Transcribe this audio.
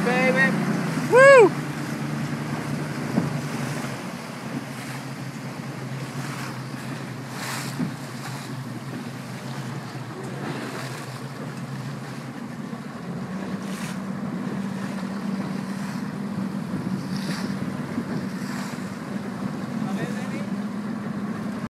baby.